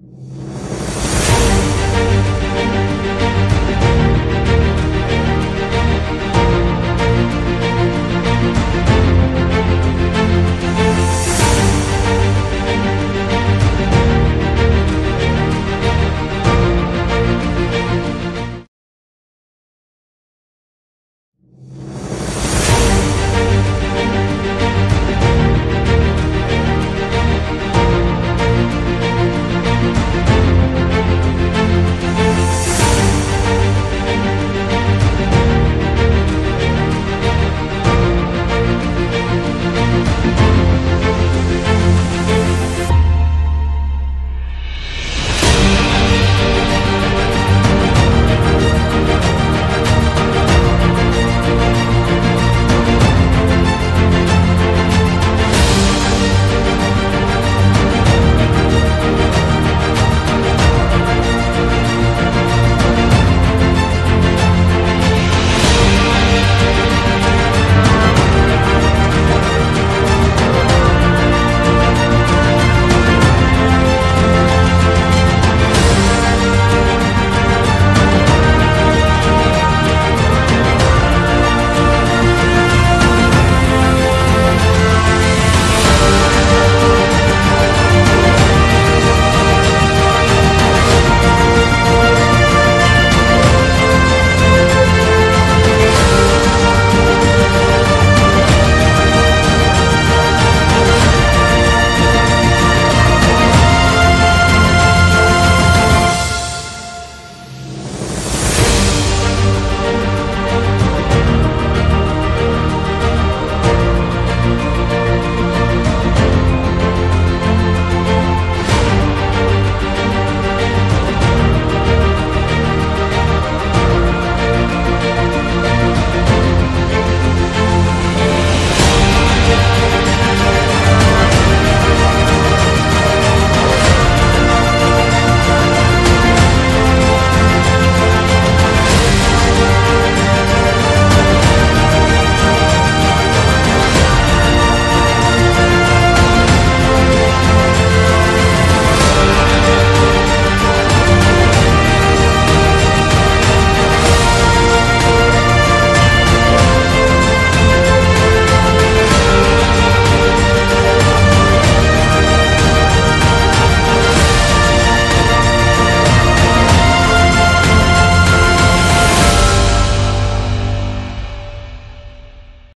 you